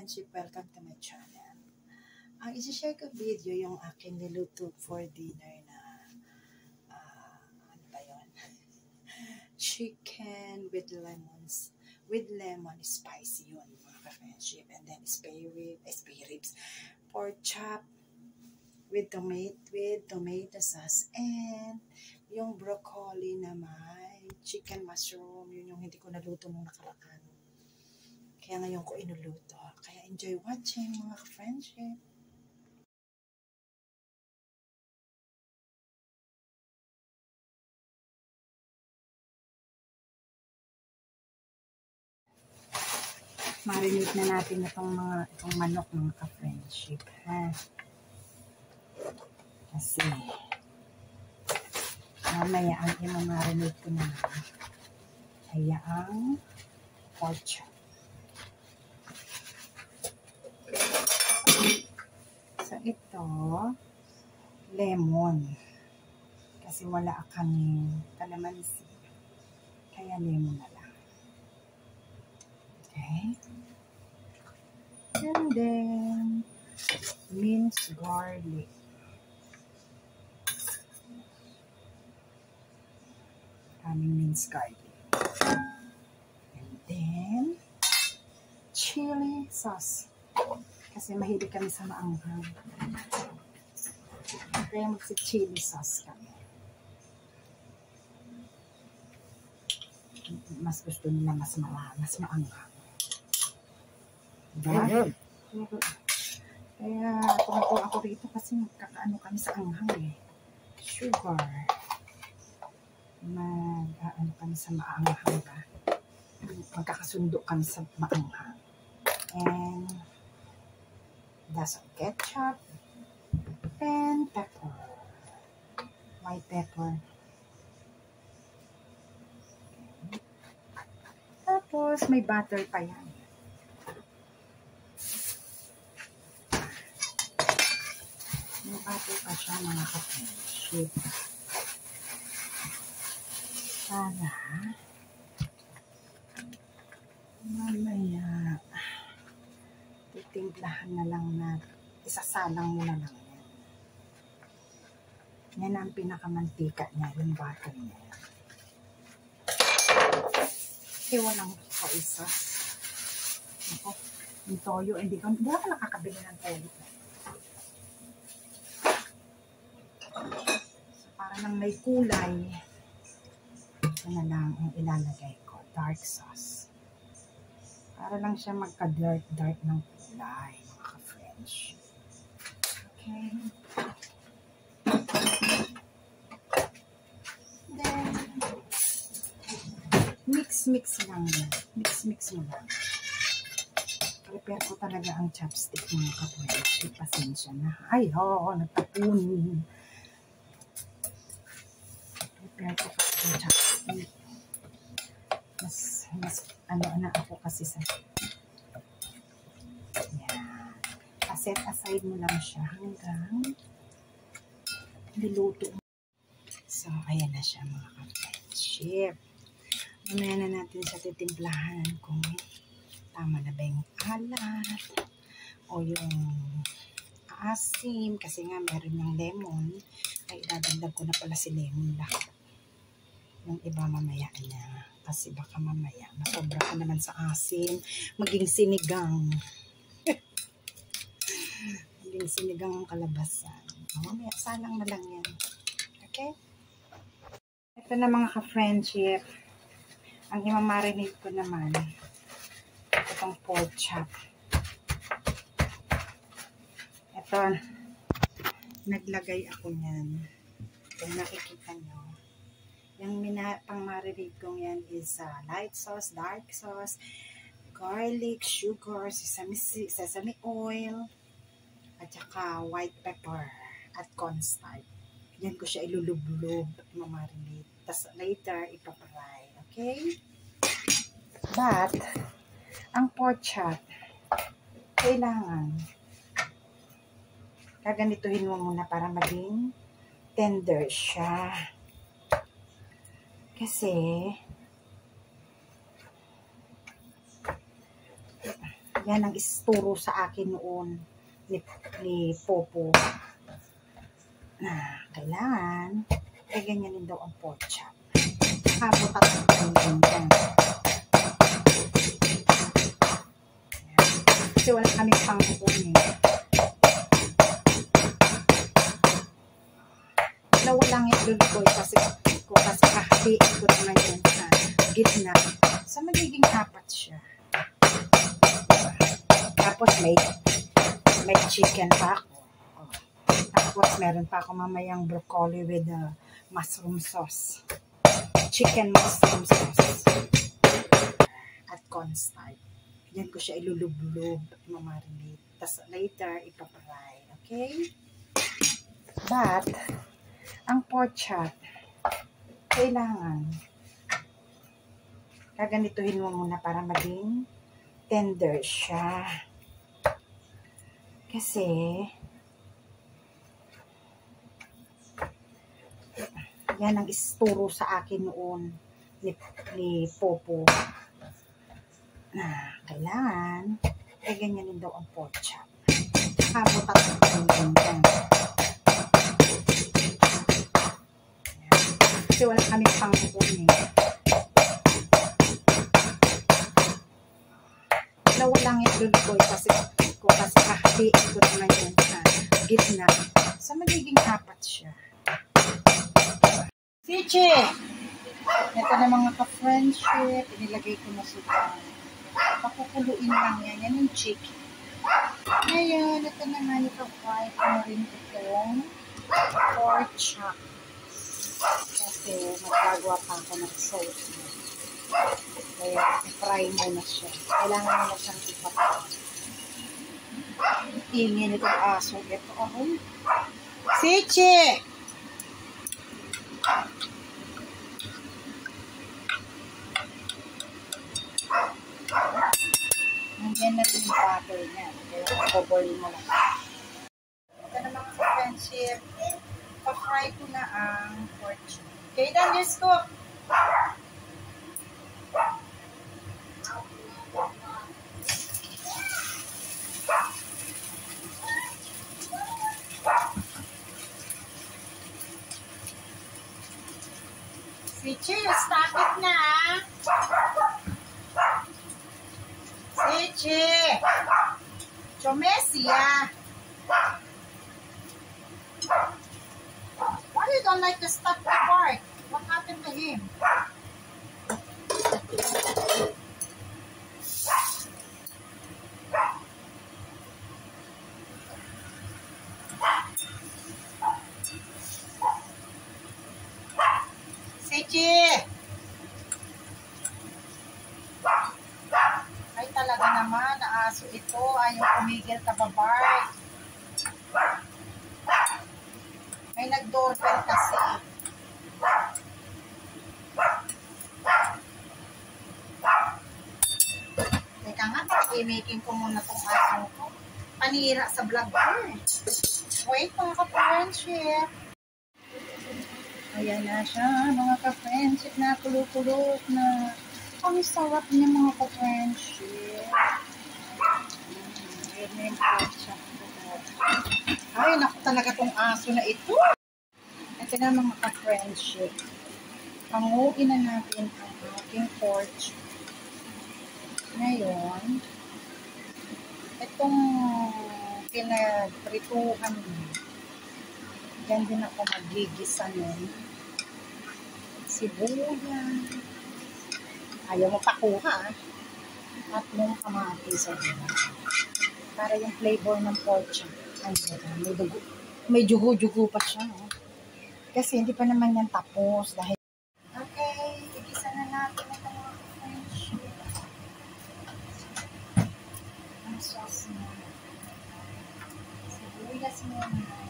friendship, welcome to my channel. Ang isi-share ko video yung aking niluto for dinner na uh, ano ba yun? Chicken with lemons with lemon spicy yun mga friendship and then spare rib, eh, ribs pork chop with tomato with tomato sauce and yung broccoli na may chicken mushroom yun yung hindi ko naluto nung nakarakan kaya ngayon ko inuluto. Kaya enjoy watching mga friendship. Marinate na natin itong mga itong manok mga ka-friendship. Ha? Kasi mamaya ang i-marinate ko na ay ang pork So, ito, lemon. Kasi wala kami kalamansi. Kaya lemon na lang. Okay. And then, minced garlic. Kaming minced garlic. And then, chili sauce. Kasi mahilig kami sa maanghang. Kaya magsi-chili sauce kami. Mas gusto nila mas mala, mas maanghang. Diba? Kaya tungkol ako rito kasi magkakaano kami sa anghang eh. Sugar. Mag-ano kami sa maanghang ba? Magkakasundo kami sa maanghang. And of ketchup, and pepper. White pepper. Tapos, may butter pa yan. May butter pa siya mga kapatid. Para mamaya titimplahan na lang na isasalang mo na lang yan. Yan ang pinakamantika niya, yung butter niya. Kasi walang kaisa. Ako, yung toyo, hindi ko, hindi ako nakakabili ng toyo. So, para nang may kulay, ito na lang ang ilalagay ko, dark sauce. Para lang siya magka-dark-dark ng kulay, mga ka-French. Okay. Then, mix-mix lang. Mix-mix mo lang. Prepare ko talaga ang chopstick mga ka-French. Pasensya na. Ay, oo, oh, nagtapon. Prepare ko kasi ang chopstick. Mas, mas, ano na ako kasi sa set aside mo lang siya hanggang niluto mo. So, ayan na siya mga ka-friendship. Mamaya na natin siya titimplahan kung tama na ba yung alat o yung asim kasi nga meron yung lemon. Ay dadagdag ko na pala si lemon lahat yung iba mamaya na. Kasi baka mamaya masobra ka naman sa asim maging sinigang sinigang ang kalabasan. Mamaya, salang na lang yan. Okay? Ito na mga ka-friendship. Ang imamarinate ko naman, itong pork chop. Ito, naglagay ako niyan. Kung nakikita nyo. Yung mina, pang marinate kong yan is uh, light sauce, dark sauce, garlic, sugar, sesame, sesame oil, at saka white pepper at cornstarch. Yan ko siya ilulublob, mamarinate. Tapos later, ipapry. Okay? But, ang pork chop, kailangan kaganituhin mo muna para maging tender siya. Kasi, Yan ang isturo sa akin noon ni, ni Popo. Na, kailangan, eh ganyanin daw ang pork chop. Habot at ganyan. Kasi wala kami pang kunin. Dalawa lang yung lulukoy kasi ko kasi kahatiin ko naman yan sa gitna. So magiging apat siya. Tapos may may chicken pa. Tapos meron pa ako mamayang broccoli with uh, mushroom sauce. Chicken mushroom sauce. At cornstarch. Yan ko siya ilulublob, mamarinate. Tapos later, ipapry. Okay? But, ang pork chop, kailangan gaganituhin mo muna para maging tender siya. Kasi, yan ang isturo sa akin noon ni, ni Popo na kailangan eh ganyanin daw ang pork chop. Habot at ganyan. Kasi wala kami pang kunin. Dalawa lang yung kasi ko kasi kahatiin ko naman yan sa gitna. So magiging apat siya. Siche! Ito na mga ka-friendship. Inilagay ko na sa Pakukuluin lang yan. Yan yung chicken. Ngayon, ito naman ito-fry ko na rin itong pork chop. Kasi magagawa pa ako ng sauce mo. Kaya, i-fry muna siya. Kailangan mo na siyang ipapay. Tingin itong aso. Ito ako. Siche! Nandiyan na yung butter niya. Kaya, boboil mo lang. Ito na mga friendship pa-fry ko na ang pork. Okay, then just cook. Switcher, stop it na. Switcher. Chomesi, ah. Why you don't like to stop the part? What happened to him? Sichi! Ay talaga naaso ito. Ayaw kumigil kababar. May nag-doorbell kasi. Teka nga, i-making ko muna tong aso ko. Panira sa vlog ko eh. Wait, mga ka-friendship. Ayan na siya, mga ka-friendship na kulot-kulot na. Ang sarap niya mga ka-friendship. Ayan na yung ko. Ay, naku talaga tong aso na ito. Ito na mga ka-friendship. Panguin na natin ang ating porch. Ngayon, itong pinagprituhan mo, dyan din ako magigisa nun. Sibuyas. Ayaw mo pakuha, ah. At yung kamatis. Para yung flavor ng pork. Ay, may dugo. May jugo-jugo pa siya. No? Kasi hindi pa naman yan tapos. Dahil Okay, igisa na natin ito mga friendship. Ang sauce mo. Sibuyas mo na.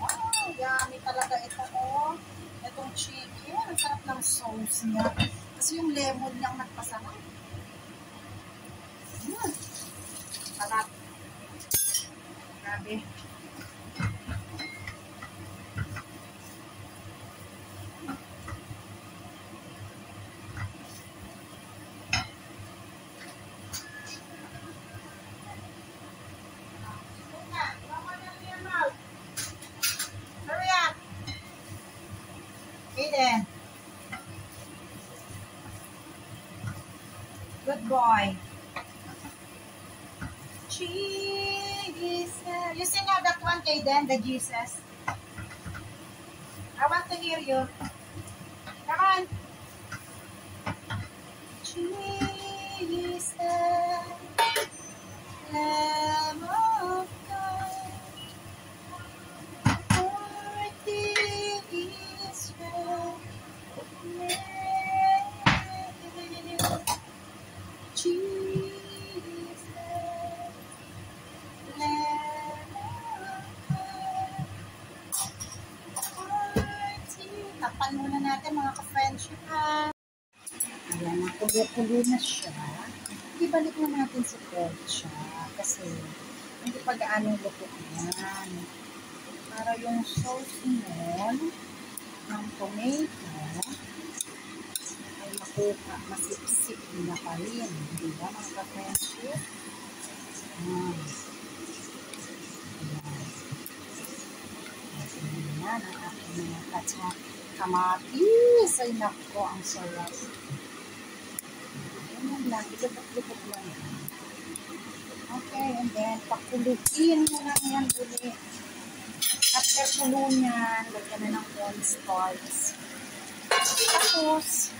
Wow, yummy talaga ito oh. Itong ng chicken. Ang sarap ng sauce niya. Kasi yung lemon lang nagpasarap. Yan. Sarap. Grabe. Good boy. Jesus. You sing out that one, Aiden, the Jesus. I want to hear you. Come on. Jesus. Lamb of nakulo-kulo na siya. Ibalik na natin sa porcha kasi hindi pa gaano luto yan. Para yung sauce nun ng tomato ay makuha, masipsip na pa rin. Di ba mga ka-friendship? Hmm. Ayan. Yan ang aking mga kamatis. Ay nako, ang sarap. Lang, ilupot-lupot lang. Okay, and then pakuluin mo lang yan ulit. After kulo niyan, lagyan na ng cornstarch. Tapos,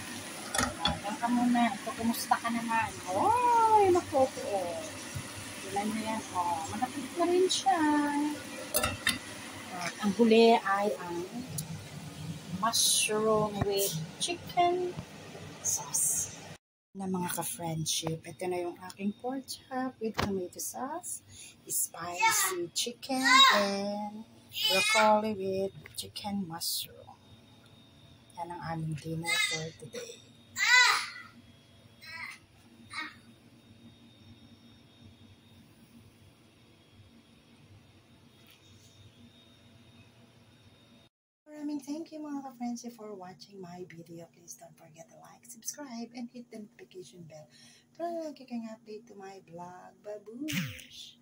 Ayan ka muna. Ito, kumusta ka naman? Oy, naku po. Tignan nyo yan. Oh, malapit na rin siya. At ang huli ay ang mushroom with chicken sauce na mga ka-friendship. Ito na yung aking pork chop with tomato sauce, spicy chicken, and broccoli with chicken mushroom. Yan ang aming dinner for today. thank you mga ka-friends for watching my video. Please don't forget to like, subscribe, and hit the notification bell para lang kang update to my vlog. Babush!